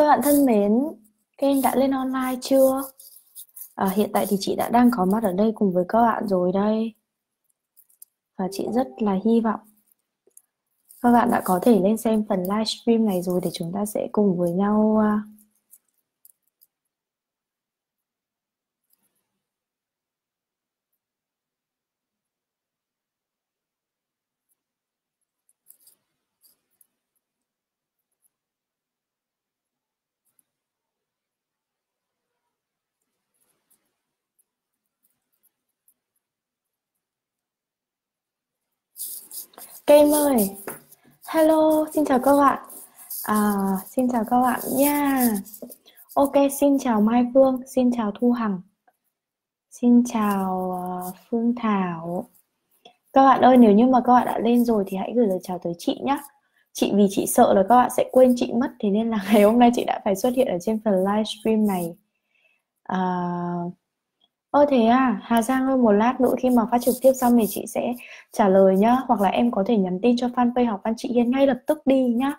Các bạn thân mến, các em đã lên online chưa? À, hiện tại thì chị đã đang có mặt ở đây cùng với các bạn rồi đây. Và chị rất là hy vọng các bạn đã có thể lên xem phần livestream này rồi để chúng ta sẽ cùng với nhau uh, Kem ơi, hello, xin chào các bạn. À, xin chào các bạn nha. Ok, xin chào Mai Phương, xin chào Thu Hằng, xin chào uh, Phương Thảo. Các bạn ơi, nếu như mà các bạn đã lên rồi thì hãy gửi lời chào tới chị nhé. Chị vì chị sợ là các bạn sẽ quên chị mất, thế nên là ngày hôm nay chị đã phải xuất hiện ở trên phần livestream này. Uh, Ơ thế à, Hà Giang ơi một lát nữa khi mà phát trực tiếp xong thì chị sẽ trả lời nhá. Hoặc là em có thể nhắn tin cho fanpage học văn chị Hiên ngay lập tức đi nhá.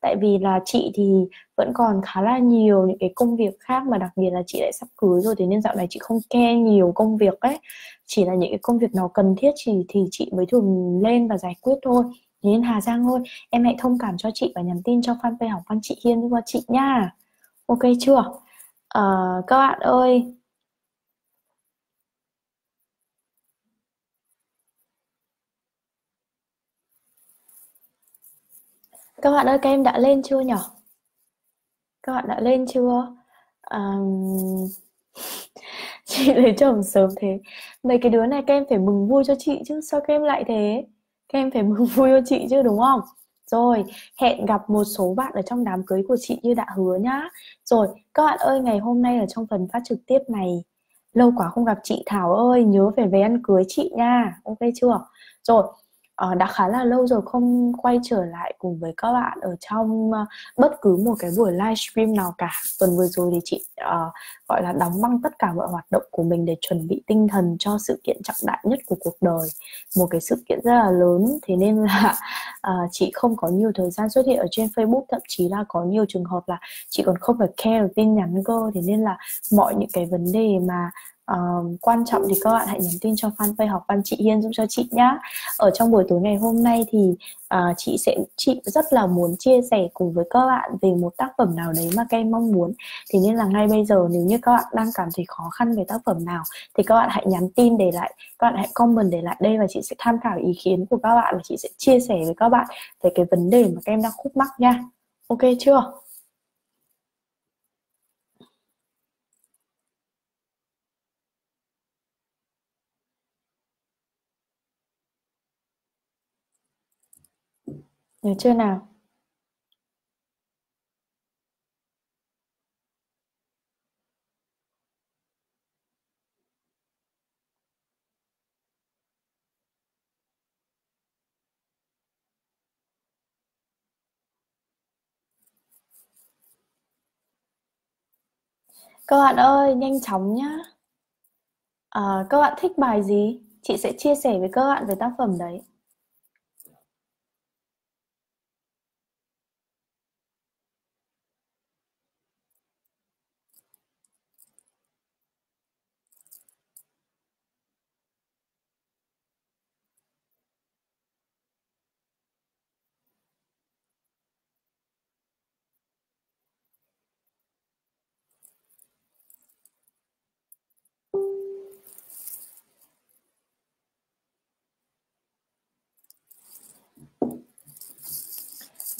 Tại vì là chị thì vẫn còn khá là nhiều những cái công việc khác mà đặc biệt là chị lại sắp cưới rồi Thế nên dạo này chị không care nhiều công việc ấy. Chỉ là những cái công việc nào cần thiết thì, thì chị mới thường lên và giải quyết thôi. Thế nên Hà Giang ơi, em hãy thông cảm cho chị và nhắn tin cho fanpage học văn chị Hiên qua chị nha. Ok chưa? À, các bạn ơi, Các bạn ơi, các em đã lên chưa nhỉ? Các bạn đã lên chưa? um... chị lấy chồng sớm thế Mấy cái đứa này các em phải mừng vui cho chị chứ Sao các em lại thế? Các em phải mừng vui cho chị chứ đúng không? Rồi, hẹn gặp một số bạn ở trong đám cưới của chị như đã hứa nhá Rồi, các bạn ơi, ngày hôm nay ở trong phần phát trực tiếp này Lâu quá không gặp chị Thảo ơi, nhớ phải về ăn cưới chị nha Ok chưa? Rồi, uh, đã khá là lâu rồi không quay trở lại cùng với các bạn ở trong uh, bất cứ một cái buổi livestream nào cả. Tuần vừa rồi thì chị uh, gọi là đóng băng tất cả mọi hoạt động của mình để chuẩn bị tinh thần cho sự kiện trọng đại nhất của cuộc đời. Một cái sự kiện rất là lớn thế nên là uh, chị không có nhiều thời gian xuất hiện ở trên Facebook thậm chí là có nhiều trường hợp là chị còn không phải care tin nhắn cơ. Thế nên là mọi những cái vấn đề mà uh, quan trọng thì các bạn hãy nhắn tin cho fanpage học văn chị Hiên giúp cho chị nhá. Ở trong buổi tối ngày hôm nay thì uh, chị sẽ chị rất là muốn chia sẻ cùng với các bạn về một tác phẩm nào đấy mà các em mong muốn. Thì nên là ngay bây giờ nếu như các bạn đang cảm thấy khó khăn về tác phẩm nào thì các bạn hãy nhắn tin để lại các bạn hãy comment để lại đây và chị sẽ tham khảo ý kiến của các bạn và chị sẽ chia sẻ với các bạn về cái vấn đề mà các em đang khúc mắc nha. Ok chưa? Nhớ chưa nào? Các bạn ơi, nhanh chóng nhá. À, các bạn thích bài gì? Chị sẽ chia sẻ với các bạn về tác phẩm đấy.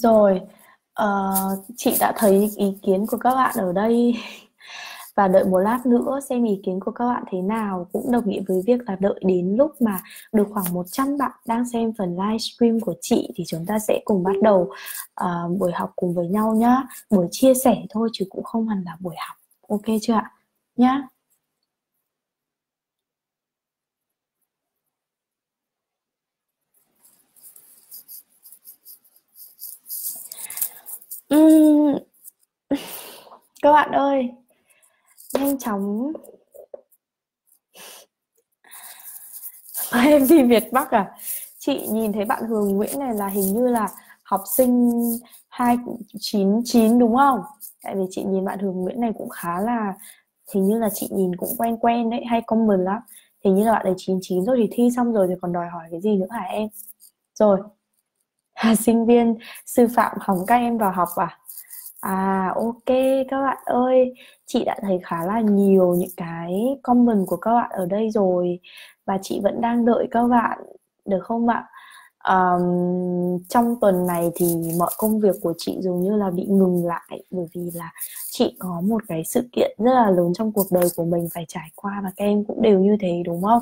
Rồi, uh, chị đã thấy ý kiến của các bạn ở đây. Và đợi một lát nữa xem ý kiến của các bạn thế nào. Cũng đồng nghĩa với việc là đợi đến lúc mà được khoảng 100 bạn đang xem phần livestream của chị thì chúng ta sẽ cùng bắt đầu uh, buổi học cùng với nhau nhá. Buổi chia sẻ thôi chứ cũng không hẳn là buổi học. Ok chưa ạ? Nhá. Ừm. Các bạn ơi, nhanh chóng em đi Việt Bắc à? Chị nhìn thấy bạn Hường Nguyễn này là hình như là học sinh hai chín chín đúng không tại vì chị nhìn bạn Hường Nguyễn này cũng khá là hình như là chị nhìn cũng quen quen đấy hay comment lắm hình như là bạn ấy 99 rồi thì thi xong rồi thì còn đòi hỏi cái gì nữa hả em rồi À, sinh viên sư phạm hỏng các em vào học à? À ok các bạn ơi. Chị đã thấy khá là nhiều những cái comment của các bạn ở đây rồi và chị vẫn đang đợi các bạn được không ạ? Um, trong tuần này thì mọi công việc của chị dường như là bị ngừng lại bởi vì là chị có một cái sự kiện rất là lớn trong cuộc đời của mình phải trải qua và các em cũng đều như thế đúng không?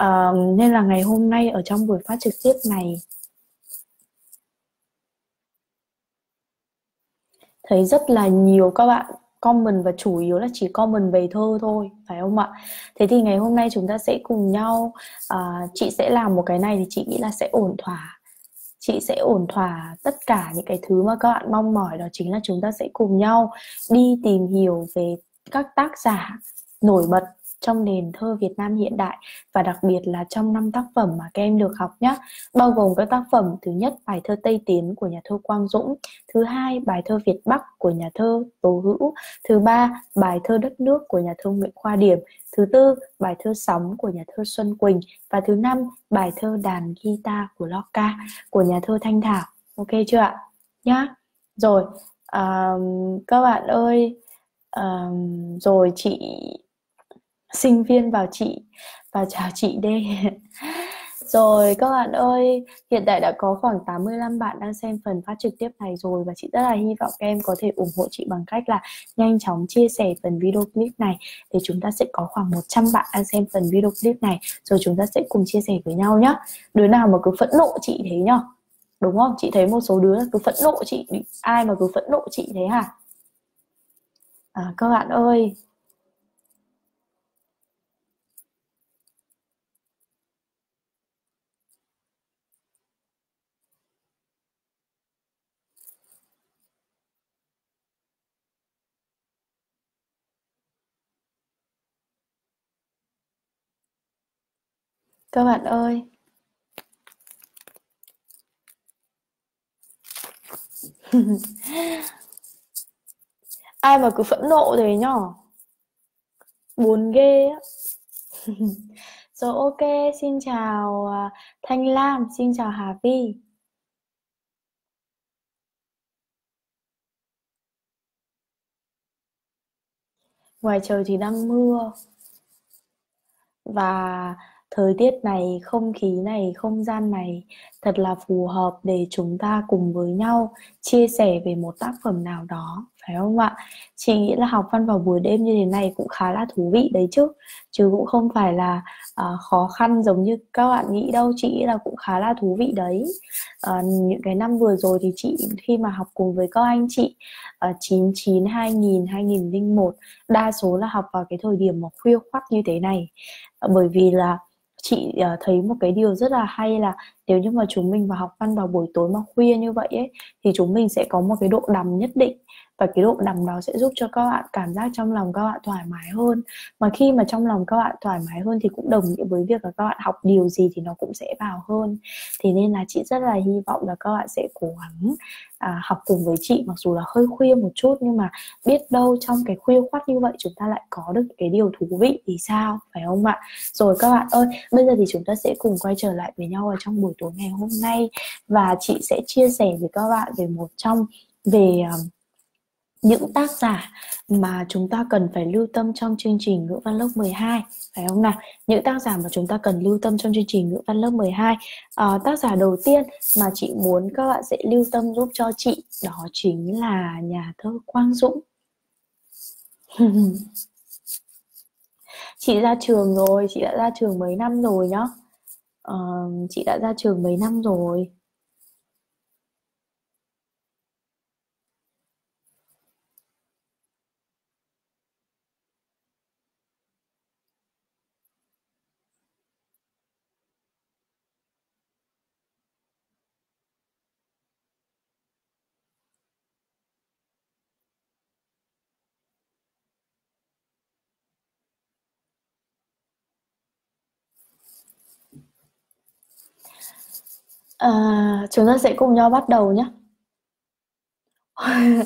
Um, nên là ngày hôm nay ở trong buổi phát trực tiếp này thấy rất là nhiều các bạn comment và chủ yếu là chỉ comment về thơ thôi phải không ạ? Thế thì ngày hôm nay chúng ta sẽ cùng nhau uh, chị sẽ làm một cái này thì chị nghĩ là sẽ ổn thỏa. Chị sẽ ổn thỏa tất cả những cái thứ mà các bạn mong mỏi đó chính là chúng ta sẽ cùng nhau đi tìm hiểu về các tác giả nổi bật trong nền thơ Việt Nam hiện đại và đặc biệt là trong năm tác phẩm mà các em được học nhé bao gồm các tác phẩm thứ nhất bài thơ Tây Tiến của nhà thơ Quang Dũng thứ hai bài thơ Việt Bắc của nhà thơ Tố Hữu thứ ba bài thơ Đất nước của nhà thơ Nguyễn Khoa Điểm thứ tư bài thơ Sóng của nhà thơ Xuân Quỳnh và thứ năm bài thơ Đàn Guitar của Loca của nhà thơ Thanh Thảo. Ok chưa ạ? Nhá. Rồi um, các bạn ơi um, rồi chị sinh viên vào chị và chào chị D Rồi các bạn ơi, hiện tại đã có khoảng 85 bạn đang xem phần phát trực tiếp này rồi và chị rất là hy vọng các em có thể ủng hộ chị bằng cách là nhanh chóng chia sẻ phần video clip này để chúng ta sẽ có khoảng 100 bạn đang xem phần video clip này rồi chúng ta sẽ cùng chia sẻ với nhau nhé. Đứa nào mà cứ phẫn nộ chị thế nhá. Đúng không? Chị thấy một số đứa cứ phẫn nộ chị, ai mà cứ phẫn nộ chị thế hả? À, các bạn ơi, các bạn ơi. Ai mà cứ phẫn nộ thế nhở? Buồn ghê á. Rồi ok, xin chào à, thanh lam, xin chào hà vi. Ngoài trời thì đang mưa. Và thời tiết này không khí này không gian này thật là phù hợp để chúng ta cùng với nhau chia sẻ về một tác phẩm nào đó phải không ạ? Chị nghĩ là học văn vào buổi đêm như thế này cũng khá là thú vị đấy chứ chứ cũng không phải là uh, khó khăn giống như các bạn nghĩ đâu. Chị nghĩ là cũng khá là thú vị đấy. Uh, những cái năm vừa rồi thì chị khi mà học cùng với các anh chị uh, 99 2000 2001 đa số là học vào cái thời điểm mà khuya khoắt như thế này. Uh, bởi vì là chị uh, thấy một cái điều rất là hay là nếu như mà chúng mình vào học văn vào buổi tối mà khuya như vậy ấy thì chúng mình sẽ có một cái độ đầm nhất định và cái độ đầm đó sẽ giúp cho các bạn cảm giác trong lòng các bạn thoải mái hơn. Mà khi mà trong lòng các bạn thoải mái hơn thì cũng đồng nghĩa với việc là các bạn học điều gì thì nó cũng sẽ vào hơn. Thế nên là chị rất là hy vọng là các bạn sẽ cố gắng à, học cùng với chị mặc dù là hơi khuya một chút nhưng mà biết đâu trong cái khuya khoắt như vậy chúng ta lại có được cái điều thú vị thì sao phải không ạ? Rồi các bạn ơi bây giờ thì chúng ta sẽ cùng quay trở lại với nhau ở trong buổi tối ngày hôm nay. Và chị sẽ chia sẻ với các bạn về một trong về uh, những tác giả mà chúng ta cần phải lưu tâm trong chương trình ngữ văn lớp 12 phải không nào? Những tác giả mà chúng ta cần lưu tâm trong chương trình ngữ văn lớp 12. À, ờ, tác giả đầu tiên mà chị muốn các bạn sẽ lưu tâm giúp cho chị đó chính là nhà thơ Quang Dũng. chị ra trường rồi, chị đã ra trường mấy năm rồi nhá. À, chị đã ra trường mấy năm rồi À, chúng ta sẽ cùng nhau bắt đầu nhé.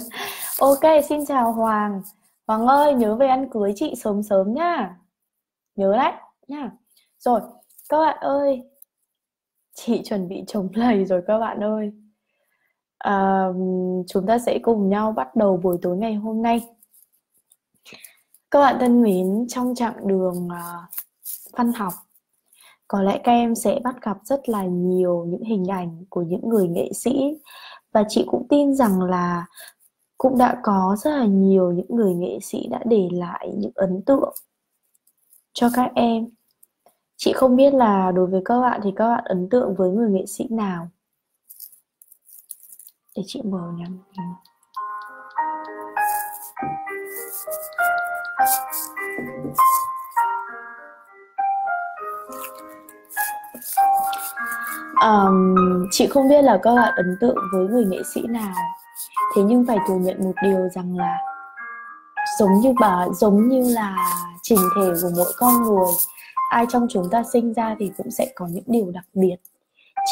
ok xin chào Hoàng. Hoàng ơi nhớ về ăn cưới chị sớm sớm nhá. Nhớ đấy nhá. Rồi các bạn ơi. Chị chuẩn bị chống lầy rồi các bạn ơi. À, chúng ta sẽ cùng nhau bắt đầu buổi tối ngày hôm nay. Các bạn thân mến trong chặng đường uh, văn học có lẽ các em sẽ bắt gặp rất là nhiều những hình ảnh của những người nghệ sĩ. Và chị cũng tin rằng là cũng đã có rất là nhiều những người nghệ sĩ đã để lại những ấn tượng cho các em. Chị không biết là đối với các bạn thì các bạn ấn tượng với người nghệ sĩ nào? Để chị mở nhắn um, chị không biết là các bạn ấn tượng với người nghệ sĩ nào. Thế nhưng phải thừa nhận một điều rằng là giống như bà giống như là trình thể của mỗi con người ai trong chúng ta sinh ra thì cũng sẽ có những điều đặc biệt.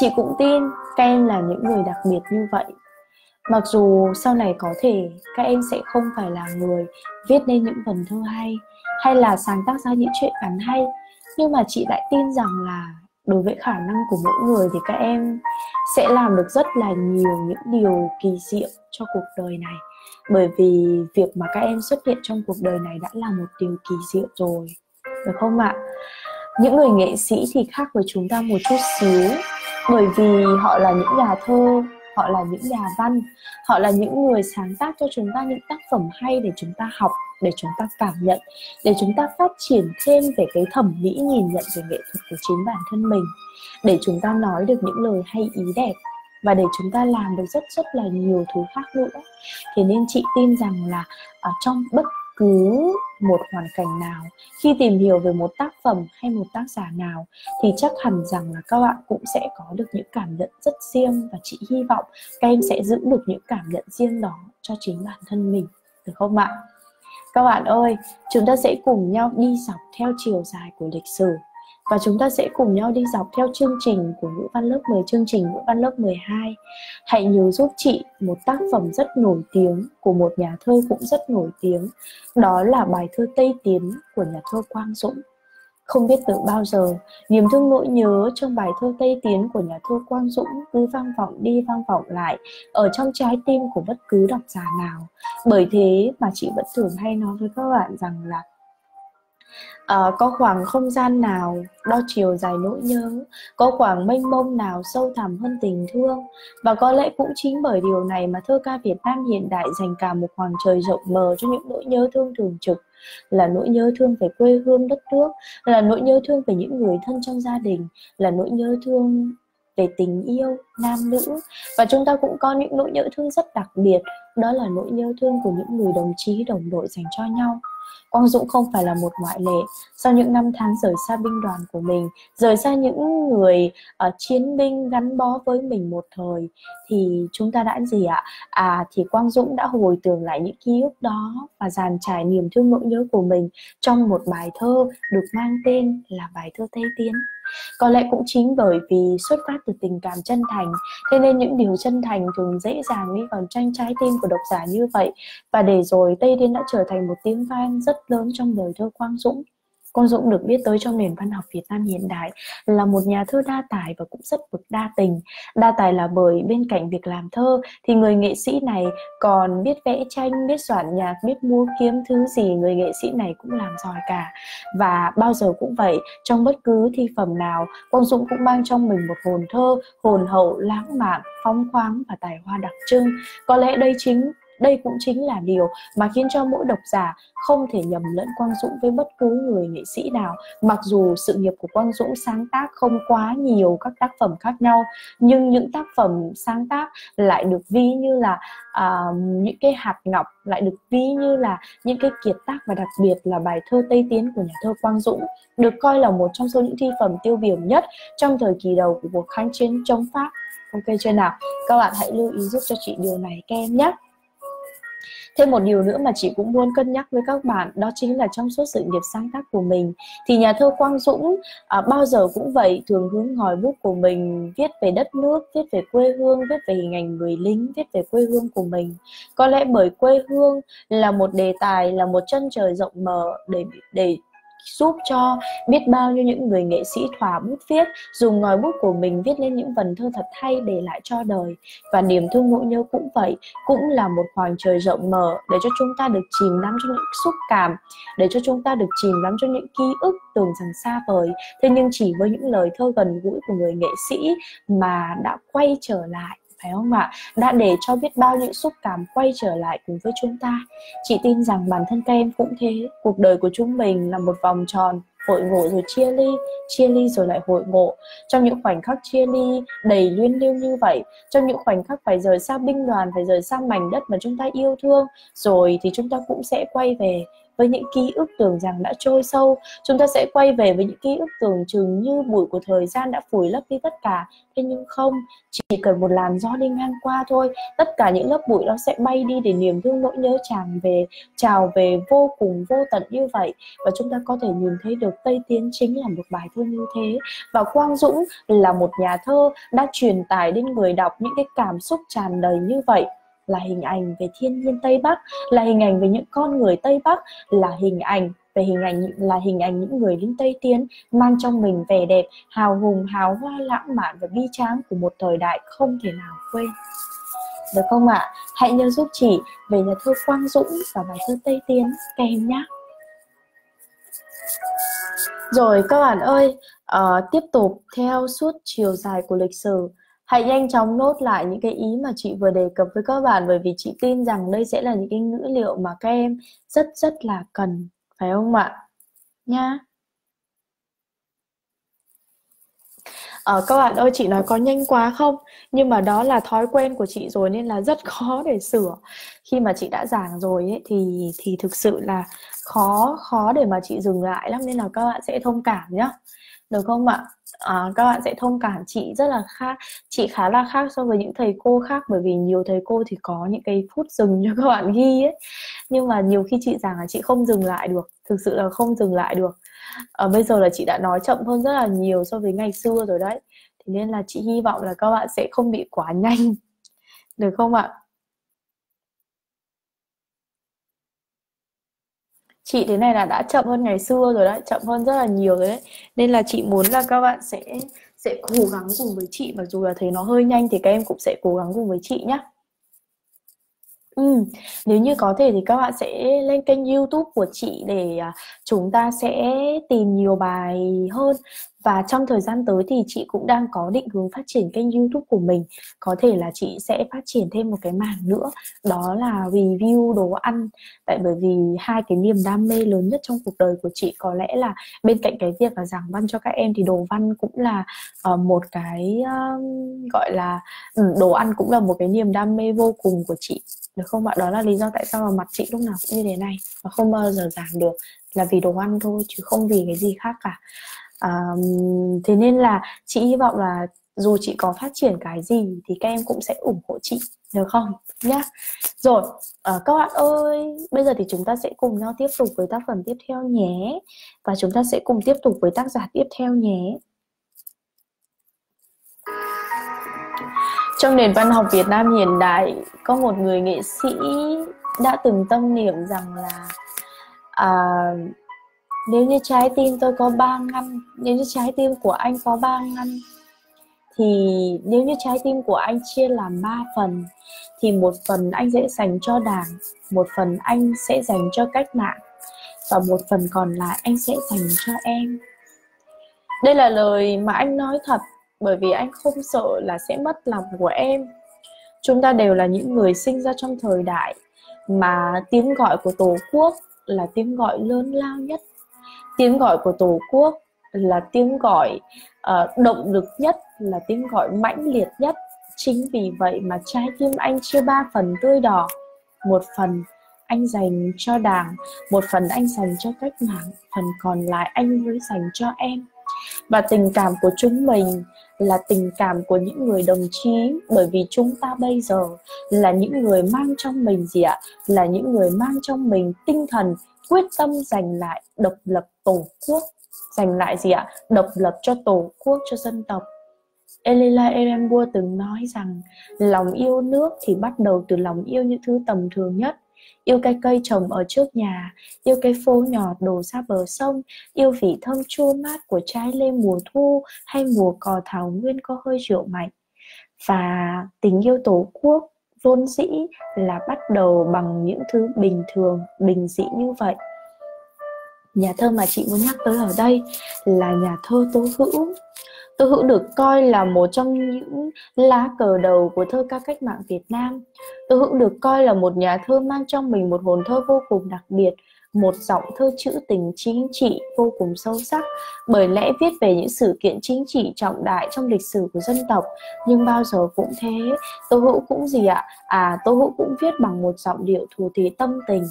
Chị cũng tin các em là những người đặc biệt như vậy. Mặc dù sau này có thể các em sẽ không phải là người viết nên những vần thơ hay hay là sáng tác ra những chuyện ngắn hay nhưng mà chị lại tin rằng là đối với khả năng của mỗi người thì các em sẽ làm được rất là nhiều những điều kỳ diệu cho cuộc đời này. Bởi vì việc mà các em xuất hiện trong cuộc đời này đã là một điều kỳ diệu rồi, được không ạ? Những người nghệ sĩ thì khác với chúng ta một chút xíu, bởi vì họ là những nhà thơ họ là những nhà văn. Họ là những người sáng tác cho chúng ta những tác phẩm hay để chúng ta học, để chúng ta cảm nhận, để chúng ta phát triển thêm về cái thẩm mỹ nhìn nhận về nghệ thuật của chính bản thân mình. Để chúng ta nói được những lời hay, ý đẹp và để chúng ta làm được rất rất là nhiều thứ khác nữa. Thế nên chị tin rằng là ở trong bất cứ một hoàn cảnh nào, khi tìm hiểu về một tác phẩm hay một tác giả nào, thì chắc hẳn rằng là các bạn cũng sẽ có được những cảm nhận rất riêng và chị hy vọng các em sẽ giữ được những cảm nhận riêng đó cho chính bản thân mình, được không ạ? Các bạn ơi, chúng ta sẽ cùng nhau đi dọc theo chiều dài của lịch sử và chúng ta sẽ cùng nhau đi dọc theo chương trình của ngữ văn lớp 10 chương trình ngữ văn lớp 12. Hãy nhớ giúp chị một tác phẩm rất nổi tiếng của một nhà thơ cũng rất nổi tiếng. Đó là bài thơ Tây Tiến của nhà thơ Quang Dũng. Không biết từ bao giờ, niềm thương nỗi nhớ trong bài thơ Tây Tiến của nhà thơ Quang Dũng cứ vang vọng đi vang vọng lại ở trong trái tim của bất cứ độc giả nào. Bởi thế mà chị vẫn thường hay nói với các bạn rằng là à, có khoảng không gian nào đo chiều dài nỗi nhớ có khoảng mênh mông nào sâu thẳm hơn tình thương? Và có lẽ cũng chính bởi điều này mà thơ ca Việt Nam hiện đại dành cả một khoảng trời rộng mờ cho những nỗi nhớ thương thường trực. Là nỗi nhớ thương về quê hương đất nước là nỗi nhớ thương về những người thân trong gia đình là nỗi nhớ thương về tình yêu nam nữ. Và chúng ta cũng có những nỗi nhớ thương rất đặc biệt đó là nỗi nhớ thương của những người đồng chí đồng đội dành cho nhau. Quang Dũng không phải là một ngoại lệ. Sau những năm tháng rời xa binh đoàn của mình, rời xa những người uh, chiến binh gắn bó với mình một thời, thì chúng ta đã gì ạ? À thì Quang Dũng đã hồi tưởng lại những ký ức đó và dàn trải niềm thương nỗi nhớ của mình trong một bài thơ được mang tên là bài thơ Tây Tiến. Có lẽ cũng chính bởi vì xuất phát từ tình cảm chân thành, Thế nên những điều chân thành thường dễ dàng đi vào tranh trái tim của độc giả như vậy. Và để rồi Tây Điên đã trở thành một tiếng vang rất lớn trong đời thơ Quang Dũng. Quang Dũng được biết tới trong nền văn học Việt Nam hiện đại là một nhà thơ đa tài và cũng rất bực đa tình. Đa tài là bởi bên cạnh việc làm thơ thì người nghệ sĩ này còn biết vẽ tranh, biết soạn nhạc, biết mua kiếm thứ gì người nghệ sĩ này cũng làm giỏi cả. Và bao giờ cũng vậy, trong bất cứ thi phẩm nào, Quang Dũng cũng mang trong mình một hồn thơ, hồn hậu, lãng mạn, phóng khoáng và tài hoa đặc trưng. Có lẽ đây chính đây cũng chính là điều mà khiến cho mỗi độc giả không thể nhầm lẫn Quang Dũng với bất cứ người nghệ sĩ nào. Mặc dù sự nghiệp của Quang Dũng sáng tác không quá nhiều các tác phẩm khác nhau, nhưng những tác phẩm sáng tác lại được ví như là uh, những cái hạt ngọc, lại được ví như là những cái kiệt tác và đặc biệt là bài thơ Tây Tiến của nhà thơ Quang Dũng được coi là một trong số những thi phẩm tiêu biểu nhất trong thời kỳ đầu của cuộc kháng chiến chống Pháp. Ok chưa nào? Các bạn hãy lưu ý giúp cho chị điều này các em nhé thêm một điều nữa mà chị cũng muốn cân nhắc với các bạn đó chính là trong suốt sự nghiệp sáng tác của mình thì nhà thơ Quang Dũng à, bao giờ cũng vậy thường hướng ngòi bút của mình viết về đất nước viết về quê hương viết về hình ảnh người lính viết về quê hương của mình. Có lẽ bởi quê hương là một đề tài là một chân trời rộng mở để để giúp cho biết bao nhiêu những người nghệ sĩ thỏa bút viết, dùng ngòi bút của mình viết lên những vần thơ thật hay để lại cho đời. Và niềm thương nỗi nhớ cũng vậy, cũng là một khoảng trời rộng mở để cho chúng ta được chìm đắm trong những xúc cảm, để cho chúng ta được chìm đắm trong những ký ức tưởng rằng xa vời. Thế nhưng chỉ với những lời thơ gần gũi của người nghệ sĩ mà đã quay trở lại phải không ạ? Đã để cho biết bao những xúc cảm quay trở lại cùng với chúng ta. Chị tin rằng bản thân các em cũng thế. Cuộc đời của chúng mình là một vòng tròn, hội ngộ rồi chia ly chia ly rồi lại hội ngộ. Trong những khoảnh khắc chia ly đầy luyên lưu như vậy, trong những khoảnh khắc phải rời xa binh đoàn, phải rời xa mảnh đất mà chúng ta yêu thương, rồi thì chúng ta cũng sẽ quay về với những ký ức tưởng rằng đã trôi sâu. Chúng ta sẽ quay về với những ký ức tưởng chừng như bụi của thời gian đã phủi lấp đi tất cả. Thế nhưng không, chỉ cần một làn gió đi ngang qua thôi, tất cả những lớp bụi đó sẽ bay đi để niềm thương nỗi nhớ tràn về, trào về vô cùng vô tận như vậy. Và chúng ta có thể nhìn thấy được tây tiến chính là một bài thơ như thế. Và quang dũng là một nhà thơ đã truyền tải đến người đọc những cái cảm xúc tràn đầy như vậy là hình ảnh về thiên nhiên Tây Bắc, là hình ảnh về những con người Tây Bắc, là hình ảnh về hình ảnh là hình ảnh những người lính Tây Tiến mang trong mình vẻ đẹp, hào hùng, hào hoa, lãng mạn và bi tráng của một thời đại không thể nào quên. Được không ạ? À? Hãy nhớ giúp chị về nhà thơ Quang Dũng và bài thơ Tây Tiến các em nhé. Rồi các bạn ơi, uh, tiếp tục theo suốt chiều dài của lịch sử hãy nhanh chóng nốt lại những cái ý mà chị vừa đề cập với các bạn bởi vì chị tin rằng đây sẽ là những cái ngữ liệu mà các em rất rất là cần phải không ạ? Nha. Ờ, các bạn ơi chị nói có nhanh quá không? Nhưng mà đó là thói quen của chị rồi nên là rất khó để sửa. Khi mà chị đã giảng rồi ấy, thì thì thực sự là khó khó để mà chị dừng lại lắm nên là các bạn sẽ thông cảm nhá được không ạ? À, các bạn sẽ thông cảm chị rất là khác chị khá là khác so với những thầy cô khác bởi vì nhiều thầy cô thì có những cái phút dừng cho các bạn ghi ấy. Nhưng mà nhiều khi chị giảng là chị không dừng lại được thực sự là không dừng lại được. À, bây giờ là chị đã nói chậm hơn rất là nhiều so với ngày xưa rồi đấy. Thế nên là chị hy vọng là các bạn sẽ không bị quá nhanh. Được không ạ? Chị thế này là đã chậm hơn ngày xưa rồi đấy chậm hơn rất là nhiều rồi đấy. Nên là chị muốn là các bạn sẽ sẽ cố gắng cùng với chị mặc dù là thấy nó hơi nhanh thì các em cũng sẽ cố gắng cùng với chị nhé Ừ, nếu như có thể thì các bạn sẽ lên kênh YouTube của chị để à, chúng ta sẽ tìm nhiều bài hơn và trong thời gian tới thì chị cũng đang có định hướng phát triển kênh youtube của mình. Có thể là chị sẽ phát triển thêm một cái mảng nữa đó là review đồ ăn. Tại bởi vì hai cái niềm đam mê lớn nhất trong cuộc đời của chị có lẽ là bên cạnh cái việc là giảng văn cho các em thì đồ văn cũng là uh, một cái uh, gọi là ừ, đồ ăn cũng là một cái niềm đam mê vô cùng của chị. Được không ạ? Đó là lý do tại sao mà mặt chị lúc nào cũng như thế này và không bao giờ giảm được. Là vì đồ ăn thôi chứ không vì cái gì khác cả um, thế nên là chị hy vọng là dù chị có phát triển cái gì thì các em cũng sẽ ủng hộ chị được không? Nhá. Rồi à, các bạn ơi bây giờ thì chúng ta sẽ cùng nhau tiếp tục với tác phẩm tiếp theo nhé. Và chúng ta sẽ cùng tiếp tục với tác giả tiếp theo nhé. Trong nền văn học Việt Nam hiện đại có một người nghệ sĩ đã từng tâm niệm rằng là à, nếu như trái tim tôi có ba ngăn, nếu như trái tim của anh có ba ngăn, thì nếu như trái tim của anh chia làm ba phần, thì một phần anh sẽ dành cho đảng, một phần anh sẽ dành cho cách mạng, và một phần còn lại anh sẽ dành cho em. Đây là lời mà anh nói thật, bởi vì anh không sợ là sẽ mất lòng của em. Chúng ta đều là những người sinh ra trong thời đại mà tiếng gọi của tổ quốc là tiếng gọi lớn lao nhất tiếng gọi của tổ quốc là tiếng gọi uh, động lực nhất là tiếng gọi mãnh liệt nhất. Chính vì vậy mà trái tim anh chia ba phần tươi đỏ. Một phần anh dành cho đảng một phần anh dành cho cách mạng phần còn lại anh mới dành cho em. Và tình cảm của chúng mình là tình cảm của những người đồng chí bởi vì chúng ta bây giờ là những người mang trong mình gì ạ? Là những người mang trong mình tinh thần quyết tâm giành lại độc lập tổ quốc giành lại gì ạ? Độc lập cho tổ quốc cho dân tộc. Elila Ehrenburg từng nói rằng lòng yêu nước thì bắt đầu từ lòng yêu những thứ tầm thường nhất. Yêu cây cây trồng ở trước nhà, yêu cái phố nhỏ đổ ra bờ sông, yêu vị thơm chua mát của trái lê mùa thu hay mùa cò thảo nguyên có hơi rượu mạnh. Và tình yêu tổ quốc vốn dĩ là bắt đầu bằng những thứ bình thường, bình dị như vậy. Nhà thơ mà chị muốn nhắc tới ở đây là nhà thơ Tố Hữu Tô Hữu được coi là một trong những lá cờ đầu của thơ ca cách mạng Việt Nam. Tô Hữu được coi là một nhà thơ mang trong mình một hồn thơ vô cùng đặc biệt, một giọng thơ trữ tình chính trị vô cùng sâu sắc. Bởi lẽ viết về những sự kiện chính trị trọng đại trong lịch sử của dân tộc, nhưng bao giờ cũng thế. Tô hữu cũng gì ạ? À tô hữu cũng viết bằng một giọng điệu thù thì tâm tình.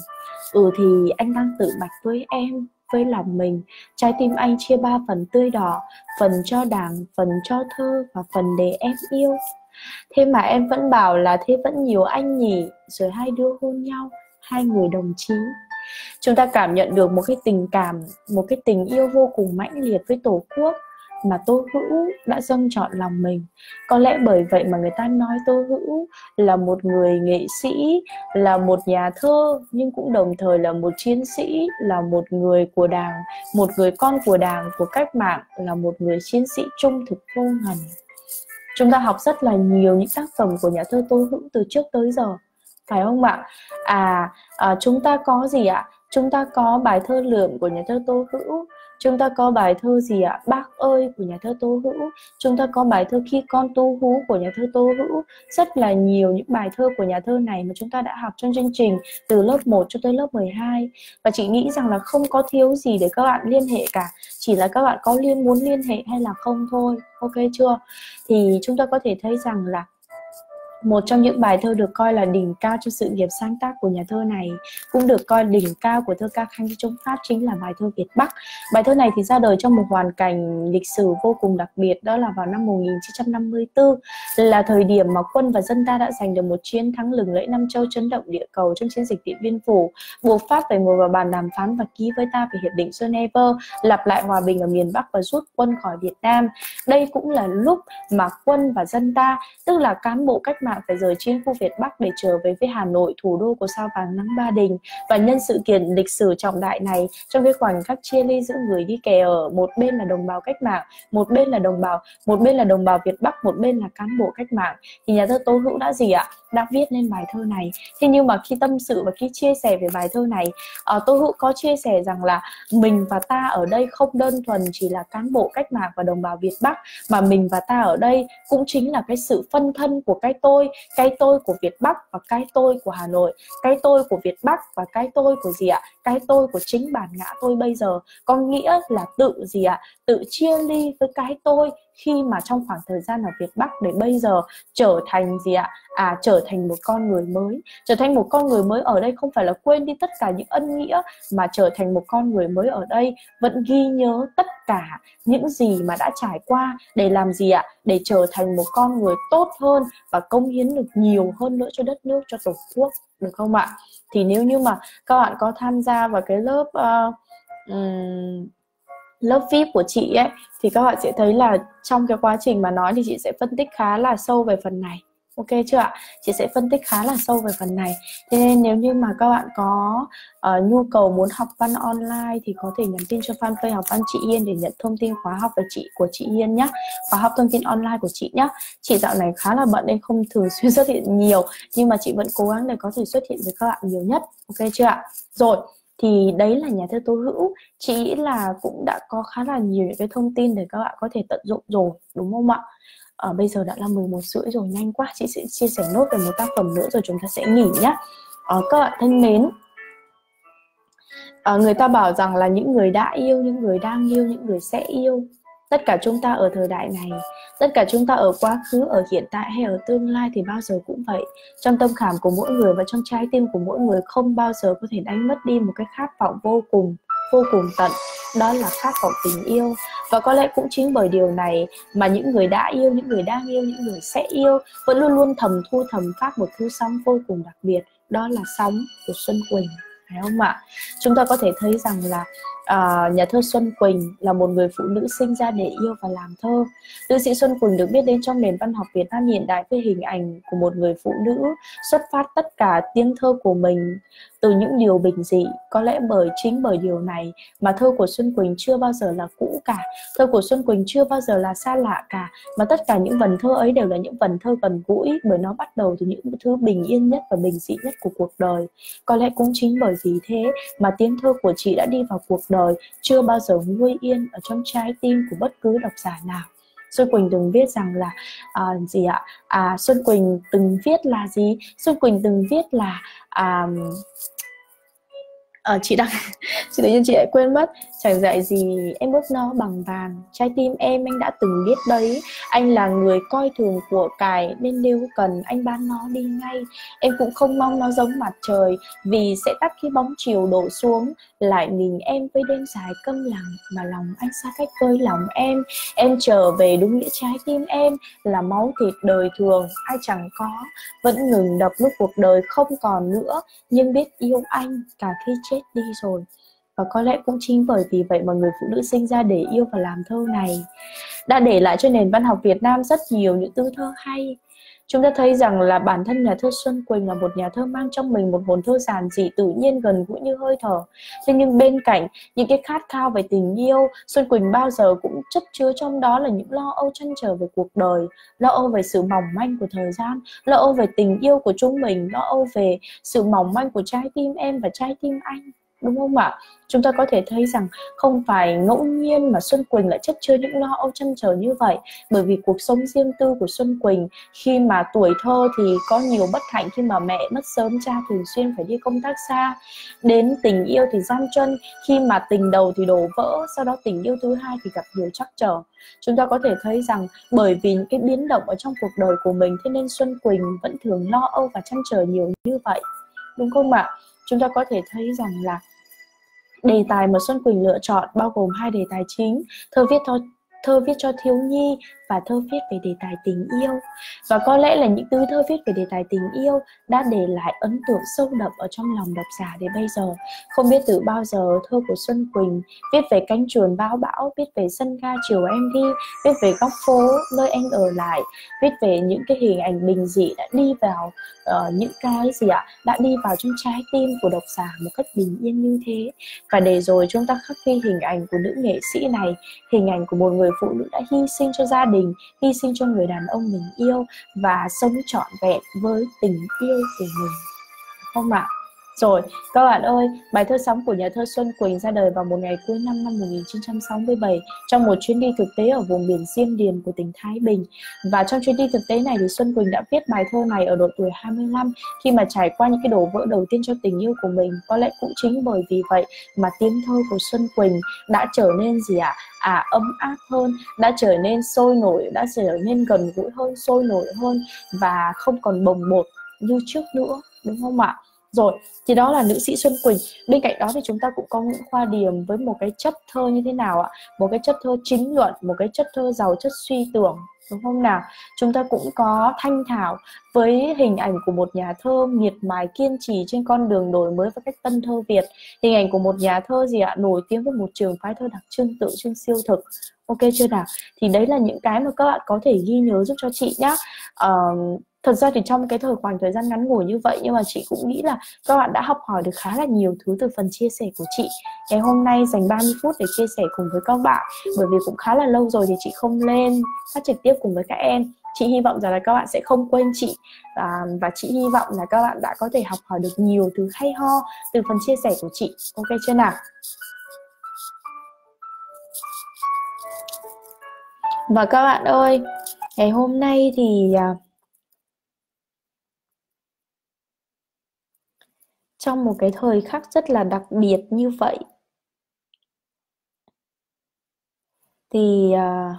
Ừ thì anh đang tự bạch với em, với lòng mình. Trái tim anh chia ba phần tươi đỏ, phần cho đảng, phần cho thơ và phần để em yêu. Thế mà em vẫn bảo là thế vẫn nhiều anh nhỉ? Rồi hai đứa hôn nhau, hai người đồng chí chúng ta cảm nhận được một cái tình cảm một cái tình yêu vô cùng mãnh liệt với tổ quốc mà Tô Hữu đã dâng chọn lòng mình. Có lẽ bởi vậy mà người ta nói Tô Hữu là một người nghệ sĩ, là một nhà thơ nhưng cũng đồng thời là một chiến sĩ, là một người của Đảng, một người con của Đảng, của cách mạng, là một người chiến sĩ trung thực vô ngần. Chúng ta học rất là nhiều những tác phẩm của nhà thơ Tô Hữu từ trước tới giờ, phải không ạ? À, à chúng ta có gì ạ? Chúng ta có bài thơ lượm của nhà thơ Tô Hữu, Chúng ta có bài thơ gì ạ? Bác ơi của nhà thơ Tô Hữu. Chúng ta có bài thơ Khi con tu hú của nhà thơ Tô Hữu. Rất là nhiều những bài thơ của nhà thơ này mà chúng ta đã học trong chương trình từ lớp 1 cho tới lớp 12. Và chị nghĩ rằng là không có thiếu gì để các bạn liên hệ cả. Chỉ là các bạn có liên muốn liên hệ hay là không thôi. Ok chưa? Thì chúng ta có thể thấy rằng là một trong những bài thơ được coi là đỉnh cao cho sự nghiệp sáng tác của nhà thơ này cũng được coi đỉnh cao của thơ ca khanh chống Pháp chính là bài thơ Việt Bắc. Bài thơ này thì ra đời trong một hoàn cảnh lịch sử vô cùng đặc biệt đó là vào năm 1954 là thời điểm mà quân và dân ta đã giành được một chiến thắng lừng lẫy Nam Châu chấn động địa cầu trong chiến dịch Điện Biên Phủ, buộc Pháp phải ngồi vào bàn đàm phán và ký với ta về hiệp định Geneva, lặp lại hòa bình ở miền Bắc và rút quân khỏi Việt Nam. Đây cũng là lúc mà quân và dân ta, tức là cán bộ cách mạng mạng phải rời chiến khu Việt Bắc để trở về với Hà Nội, thủ đô của sao vàng nắng Ba Đình. Và nhân sự kiện lịch sử trọng đại này, trong cái khoảnh khắc chia ly giữa người đi kè ở, một bên là đồng bào cách mạng, một bên là đồng bào, một bên là đồng bào Việt Bắc, một bên là cán bộ cách mạng, thì nhà thơ Tố Hữu đã gì ạ? Đã viết lên bài thơ này. Thế nhưng mà khi tâm sự và khi chia sẻ về bài thơ này, ờ, uh, Tô Hữu có chia sẻ rằng là mình và ta ở đây không đơn thuần chỉ là cán bộ cách mạng và đồng bào Việt Bắc, mà mình và ta ở đây cũng chính là cái sự phân thân của cái tôi tôi, cái tôi của Việt Bắc và cái tôi của Hà Nội, cái tôi của Việt Bắc và cái tôi của gì ạ? Cái tôi của chính bản ngã tôi bây giờ. Có nghĩa là tự gì ạ? Tự chia ly với cái tôi khi mà trong khoảng thời gian ở Việt Bắc để bây giờ trở thành gì ạ? À trở thành một con người mới. Trở thành một con người mới ở đây không phải là quên đi tất cả những ân nghĩa mà trở thành một con người mới ở đây. Vẫn ghi nhớ tất cả những gì mà đã trải qua để làm gì ạ? Để trở thành một con người tốt hơn và công hiến được nhiều hơn nữa cho đất nước cho tổ quốc được không ạ? Thì nếu như mà các bạn có tham gia vào cái lớp uh, um, lớp VIP của chị ấy thì các bạn sẽ thấy là trong cái quá trình mà nói thì chị sẽ phân tích khá là sâu về phần này. Ok chưa ạ? Chị sẽ phân tích khá là sâu về phần này. Thế nên nếu như mà các bạn có uh, nhu cầu muốn học văn online thì có thể nhắn tin cho fanpage học văn chị Yên để nhận thông tin khóa học về chị của chị Yên nhé khóa học thông tin online của chị nhé chị dạo này khá là bận nên không thường xuyên xuất hiện nhiều nhưng mà chị vẫn cố gắng để có thể xuất hiện với các bạn nhiều nhất. Ok chưa ạ? Rồi thì đấy là nhà thơ tố hữu. Chị nghĩ là cũng đã có khá là nhiều những cái thông tin để các bạn có thể tận dụng rồi đúng không ạ? Ở bây giờ đã là 11 rưỡi rồi nhanh quá. Chị sẽ chia sẻ nốt về một tác phẩm nữa rồi chúng ta sẽ nghỉ nhé à, ờ, các bạn thân mến. À, người ta bảo rằng là những người đã yêu những người đang yêu những người sẽ yêu tất cả chúng ta ở thời đại này, tất cả chúng ta ở quá khứ, ở hiện tại hay ở tương lai thì bao giờ cũng vậy. Trong tâm khảm của mỗi người và trong trái tim của mỗi người không bao giờ có thể đánh mất đi một cái khát vọng vô cùng vô cùng tận. Đó là khát vọng tình yêu. Và có lẽ cũng chính bởi điều này mà những người đã yêu, những người đang yêu, những người sẽ yêu vẫn luôn luôn thầm thu, thầm phát một thứ sóng vô cùng đặc biệt. Đó là sóng của xuân quỳnh phải không ạ chúng ta có thể thấy rằng là uh, nhà thơ Xuân Quỳnh là một người phụ nữ sinh ra để yêu và làm thơ. Nữ sĩ Xuân Quỳnh được biết đến trong nền văn học Việt Nam hiện đại với hình ảnh của một người phụ nữ xuất phát tất cả tiếng thơ của mình từ những điều bình dị, có lẽ bởi chính bởi điều này mà thơ của Xuân Quỳnh chưa bao giờ là cũ cả. Thơ của Xuân Quỳnh chưa bao giờ là xa lạ cả, mà tất cả những vần thơ ấy đều là những vần thơ gần gũi, bởi nó bắt đầu từ những thứ bình yên nhất và bình dị nhất của cuộc đời. Có lẽ cũng chính bởi vì thế mà tiếng thơ của chị đã đi vào cuộc đời chưa bao giờ nguôi yên ở trong trái tim của bất cứ độc giả nào. Xuân Quỳnh từng viết rằng là à, gì ạ? À, Xuân Quỳnh từng viết là gì? Xuân Quỳnh từng viết là à, à, chị đang chị tự nhiên chị lại quên mất. Chẳng dạy gì em ước nó bằng vàng. Trái tim em anh đã từng biết đấy. Anh là người coi thường của cải nên nếu cần anh bán nó đi ngay. Em cũng không mong nó giống mặt trời vì sẽ tắt khi bóng chiều đổ xuống. Lại mình em với đêm dài câm lặng mà lòng anh xa cách với lòng em. Em trở về đúng nghĩa trái tim em là máu thịt đời thường. Ai chẳng có vẫn ngừng đập lúc cuộc đời không còn nữa. Nhưng biết yêu anh cả khi chết đi rồi. Và có lẽ cũng chính bởi vì vậy mà người phụ nữ sinh ra để yêu và làm thơ này đã để lại cho nền văn học Việt Nam rất nhiều những tư thơ hay chúng ta thấy rằng là bản thân nhà thơ Xuân Quỳnh là một nhà thơ mang trong mình một hồn thơ giản dị, tự nhiên, gần gũi như hơi thở. Thế nhưng bên cạnh những cái khát khao về tình yêu, Xuân Quỳnh bao giờ cũng chất chứa trong đó là những lo âu chăn trở về cuộc đời, lo âu về sự mỏng manh của thời gian, lo âu về tình yêu của chúng mình, lo âu về sự mỏng manh của trái tim em và trái tim anh đúng không ạ? Chúng ta có thể thấy rằng không phải ngẫu nhiên mà Xuân Quỳnh lại chất chứa những lo âu chăn trở như vậy. Bởi vì cuộc sống riêng tư của Xuân Quỳnh, khi mà tuổi thơ thì có nhiều bất hạnh khi mà mẹ mất sớm, cha thường xuyên phải đi công tác xa. Đến tình yêu thì gian chân khi mà tình đầu thì đổ vỡ, sau đó tình yêu thứ hai thì gặp nhiều trắc trở. Chúng ta có thể thấy rằng bởi vì những cái biến động ở trong cuộc đời của mình, thế nên Xuân Quỳnh vẫn thường lo âu và chăn trở nhiều như vậy. Đúng không ạ? Chúng ta có thể thấy rằng là Đề tài mà Xuân Quỳnh lựa chọn bao gồm hai đề tài chính, thơ viết cho thơ viết cho thiếu nhi và thơ viết về đề tài tình yêu. Và có lẽ là những tư thơ viết về đề tài tình yêu đã để lại ấn tượng sâu đậm ở trong lòng độc giả đến bây giờ. Không biết từ bao giờ thơ của Xuân Quỳnh viết về cánh chuồn bão bão viết về sân ga chiều em đi viết về góc phố nơi anh ở lại viết về những cái hình ảnh bình dị đã đi vào uh, những cái gì ạ đã đi vào trong trái tim của độc giả một cách bình yên như thế. Và để rồi chúng ta khắc ghi hình ảnh của nữ nghệ sĩ này hình ảnh của một người phụ nữ đã hy sinh cho gia đình hy sinh cho người đàn ông mình yêu và sống trọn vẹn với tình yêu của mình. Không ạ? Rồi, các bạn ơi, bài thơ sóng của nhà thơ Xuân Quỳnh ra đời vào một ngày cuối năm năm 1967 trong một chuyến đi thực tế ở vùng biển Diêm Điền của tỉnh Thái Bình. Và trong chuyến đi thực tế này thì Xuân Quỳnh đã viết bài thơ này ở độ tuổi 25 khi mà trải qua những cái đổ vỡ đầu tiên cho tình yêu của mình. Có lẽ cũng chính bởi vì vậy mà tiếng thơ của Xuân Quỳnh đã trở nên gì ạ? À? à ấm áp hơn, đã trở nên sôi nổi, đã trở nên gần gũi hơn, sôi nổi hơn và không còn bồng bột như trước nữa, đúng không ạ? Rồi thì đó là nữ sĩ Xuân Quỳnh. Bên cạnh đó thì chúng ta cũng có Nguyễn Khoa Điềm với một cái chất thơ như thế nào ạ? Một cái chất thơ chính luận một cái chất thơ giàu chất suy tưởng đúng không nào? Chúng ta cũng có Thanh Thảo với hình ảnh của một nhà thơ miệt mài kiên trì trên con đường đổi mới và cách tân thơ Việt. Hình ảnh của một nhà thơ gì ạ? Nổi tiếng với một trường phái thơ đặc trưng tự trưng siêu thực. Ok chưa nào? Thì đấy là những cái mà các bạn có thể ghi nhớ giúp cho chị nhá. Uh, thật ra thì trong cái thời khoảng thời gian ngắn ngủi như vậy nhưng mà chị cũng nghĩ là các bạn đã học hỏi được khá là nhiều thứ từ phần chia sẻ của chị. Ngày hôm nay dành 30 phút để chia sẻ cùng với các bạn bởi vì cũng khá là lâu rồi thì chị không lên phát trực tiếp cùng với các em. Chị hy vọng rằng là các bạn sẽ không quên chị và, và chị hy vọng là các bạn đã có thể học hỏi được nhiều thứ hay ho từ phần chia sẻ của chị. Ok chưa nào? Và các bạn ơi ngày hôm nay thì à, trong một cái thời khắc rất là đặc biệt như vậy. Thì uh,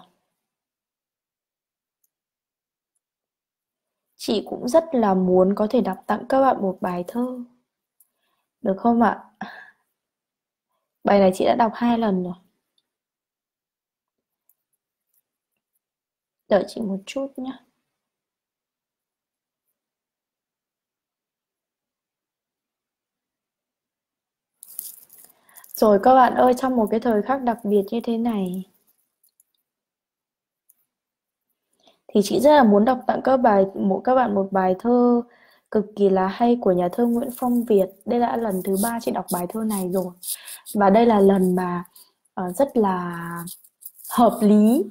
chị cũng rất là muốn có thể đọc tặng các bạn một bài thơ. Được không ạ? Bài này chị đã đọc hai lần rồi. Đợi chị một chút nhé Rồi các bạn ơi, trong một cái thời khắc đặc biệt như thế này thì chị rất là muốn đọc tặng các bài một các bạn một bài thơ cực kỳ là hay của nhà thơ Nguyễn Phong Việt. Đây đã lần thứ ba chị đọc bài thơ này rồi. Và đây là lần mà uh, rất là hợp lý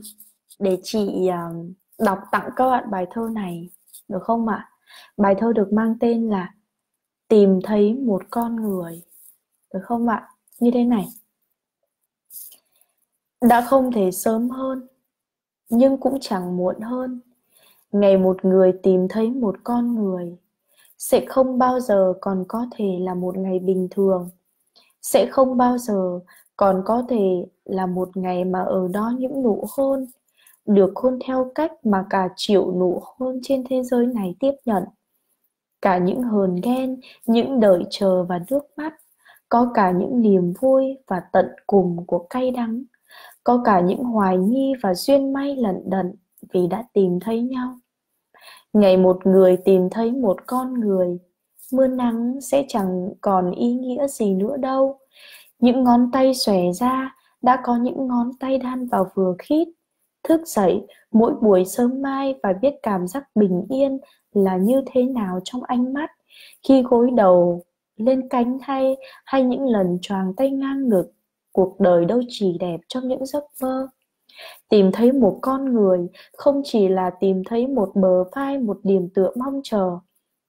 để chị uh, đọc tặng các bạn bài thơ này được không ạ? Bài thơ được mang tên là Tìm thấy một con người. Được không ạ? Như thế này. Đã không thể sớm hơn, nhưng cũng chẳng muộn hơn. Ngày một người tìm thấy một con người sẽ không bao giờ còn có thể là một ngày bình thường. Sẽ không bao giờ còn có thể là một ngày mà ở đó những nụ hôn được hôn theo cách mà cả triệu nụ hôn trên thế giới này tiếp nhận cả những hờn ghen những đợi chờ và nước mắt có cả những niềm vui và tận cùng của cay đắng. Có cả những hoài nghi và duyên may lận đận vì đã tìm thấy nhau. Ngày một người tìm thấy một con người, mưa nắng sẽ chẳng còn ý nghĩa gì nữa đâu. Những ngón tay xòe ra đã có những ngón tay đan vào vừa khít, thức dậy mỗi buổi sớm mai và biết cảm giác bình yên là như thế nào trong ánh mắt khi gối đầu lên cánh hay hay những lần choàng tay ngang ngực, cuộc đời đâu chỉ đẹp trong những giấc mơ. Tìm thấy một con người không chỉ là tìm thấy một bờ vai, một điểm tựa mong chờ,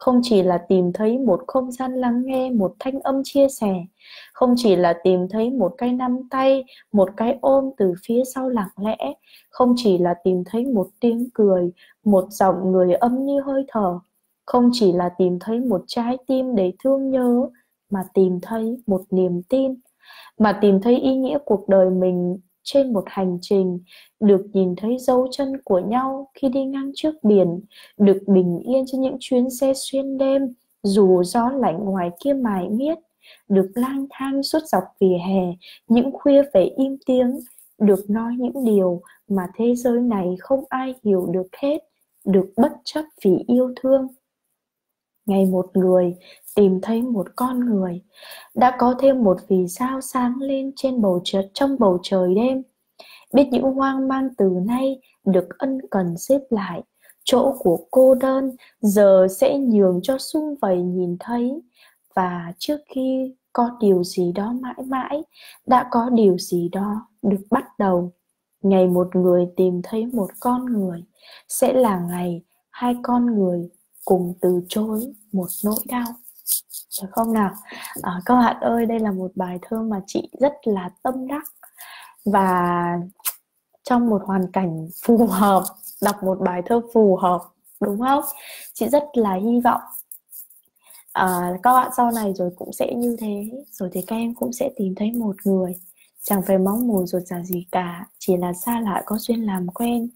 không chỉ là tìm thấy một không gian lắng nghe, một thanh âm chia sẻ, không chỉ là tìm thấy một cái nắm tay, một cái ôm từ phía sau lặng lẽ, không chỉ là tìm thấy một tiếng cười, một giọng người âm như hơi thở không chỉ là tìm thấy một trái tim để thương nhớ, mà tìm thấy một niềm tin. Mà tìm thấy ý nghĩa cuộc đời mình trên một hành trình, được nhìn thấy dấu chân của nhau khi đi ngang trước biển, được bình yên trên những chuyến xe xuyên đêm, dù gió lạnh ngoài kia mài miết, được lang thang suốt dọc vỉa hè, những khuya về im tiếng, được nói những điều mà thế giới này không ai hiểu được hết, được bất chấp vì yêu thương ngày một người, tìm thấy một con người. Đã có thêm một vì sao sáng lên trên bầu trời, trong bầu trời đêm. Biết những hoang mang từ nay được ân cần xếp lại. Chỗ của cô đơn giờ sẽ nhường cho sung vầy nhìn thấy. Và trước khi có điều gì đó mãi mãi, đã có điều gì đó được bắt đầu. Ngày một người tìm thấy một con người, sẽ là ngày hai con người cùng từ chối một nỗi đau. Được không nào? À, các bạn ơi đây là một bài thơ mà chị rất là tâm đắc. Và trong một hoàn cảnh phù hợp đọc một bài thơ phù hợp đúng không? Chị rất là hy vọng. À, các bạn sau này rồi cũng sẽ như thế. Rồi thì các em cũng sẽ tìm thấy một người. Chẳng phải mong mồi ruột rà gì cả chỉ là xa lạ có duyên làm quen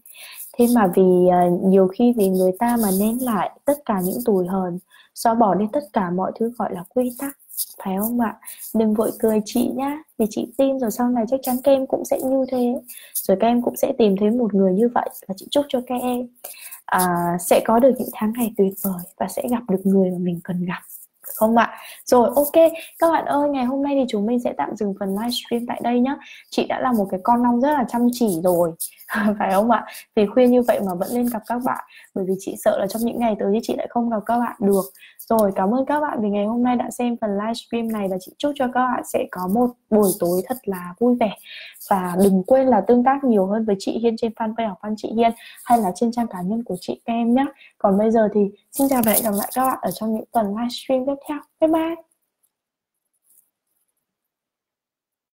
thế mà vì uh, nhiều khi vì người ta mà nén lại tất cả những tủi hờn xóa bỏ đi tất cả mọi thứ gọi là quy tắc phải không ạ? Đừng vội cười chị nhá vì chị tin rồi sau này chắc chắn các em cũng sẽ như thế. Rồi các em cũng sẽ tìm thấy một người như vậy và chị chúc cho các em à, sẽ có được những tháng ngày tuyệt vời và sẽ gặp được người mà mình cần gặp không ạ? Rồi ok, các bạn ơi, ngày hôm nay thì chúng mình sẽ tạm dừng phần livestream tại đây nhá. Chị đã là một cái con long rất là chăm chỉ rồi, phải không ạ? Vì khuya như vậy mà vẫn lên gặp các bạn, bởi vì chị sợ là trong những ngày tới thì chị lại không gặp các bạn được. Rồi, cảm ơn các bạn vì ngày hôm nay đã xem phần livestream này và chị chúc cho các bạn sẽ có một buổi tối thật là vui vẻ. Và đừng quên là tương tác nhiều hơn với chị Hiên trên fanpage học văn chị Hiên hay là trên trang cá nhân của chị em nhé. Còn bây giờ thì xin chào và hẹn gặp lại các bạn ở trong những tuần livestream tiếp theo. Bye bye!